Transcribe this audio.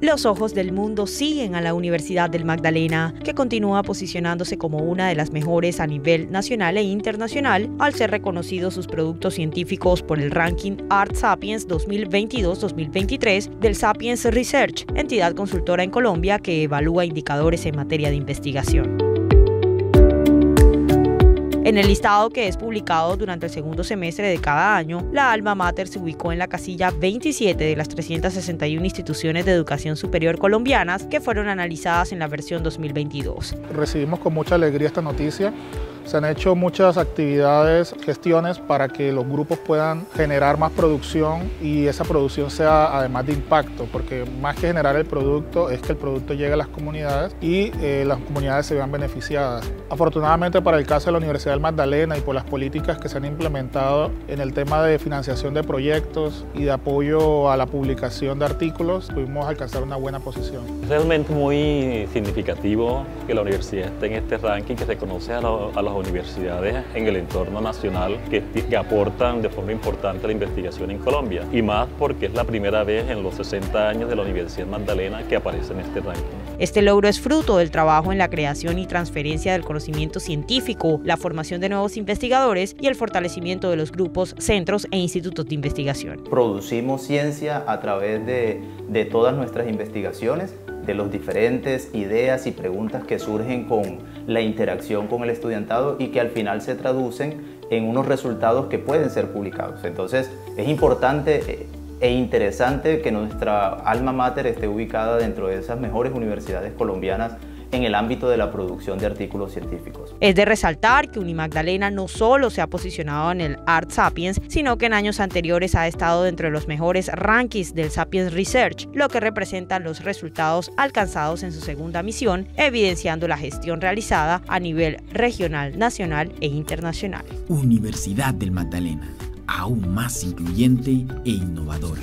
Los ojos del mundo siguen a la Universidad del Magdalena, que continúa posicionándose como una de las mejores a nivel nacional e internacional al ser reconocidos sus productos científicos por el ranking Art Sapiens 2022-2023 del Sapiens Research, entidad consultora en Colombia que evalúa indicadores en materia de investigación. En el listado que es publicado durante el segundo semestre de cada año, la Alma Mater se ubicó en la casilla 27 de las 361 instituciones de educación superior colombianas que fueron analizadas en la versión 2022. Recibimos con mucha alegría esta noticia se han hecho muchas actividades, gestiones para que los grupos puedan generar más producción y esa producción sea además de impacto, porque más que generar el producto es que el producto llegue a las comunidades y eh, las comunidades se vean beneficiadas. Afortunadamente para el caso de la Universidad del Magdalena y por las políticas que se han implementado en el tema de financiación de proyectos y de apoyo a la publicación de artículos, pudimos alcanzar una buena posición. Realmente muy significativo que la universidad esté en este ranking que se conoce a, a los universidades en el entorno nacional que, que, aportan de forma importante a la investigación en Colombia y más porque es la primera vez en los 60 años de la Universidad Magdalena que aparece en este ranking. Este logro es fruto del trabajo en la creación y transferencia del conocimiento científico, la formación de nuevos investigadores y el fortalecimiento de los grupos, centros e institutos de investigación. Producimos ciencia a través de, de todas nuestras investigaciones de las diferentes ideas y preguntas que surgen con la interacción con el estudiantado y que al final se traducen en unos resultados que pueden ser publicados. Entonces es importante eh, e interesante que nuestra alma mater esté ubicada dentro de esas mejores universidades colombianas en el ámbito de la producción de artículos científicos. Es de resaltar que Unimagdalena no solo se ha posicionado en el Art Sapiens, sino que en años anteriores ha estado dentro de los mejores rankings del Sapiens Research, lo que representa los resultados alcanzados en su segunda misión, evidenciando la gestión realizada a nivel regional, nacional e internacional. Universidad del Magdalena, aún más incluyente e innovadora.